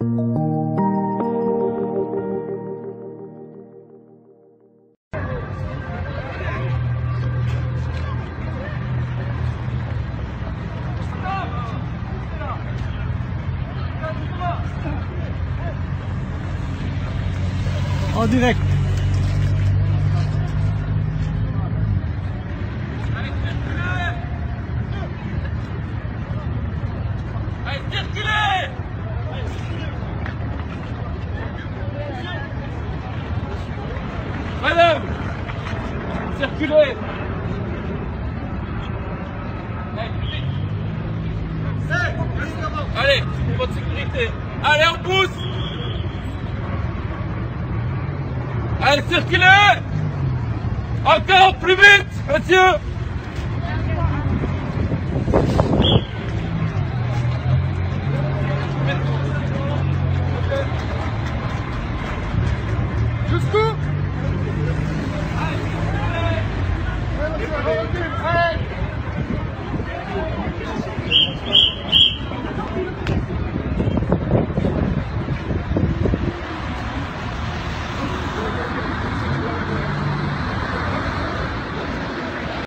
En direct. Madame Circulez. Allez, pour votre sécurité. Allez, on pousse. Allez, circulez. Encore plus vite, monsieur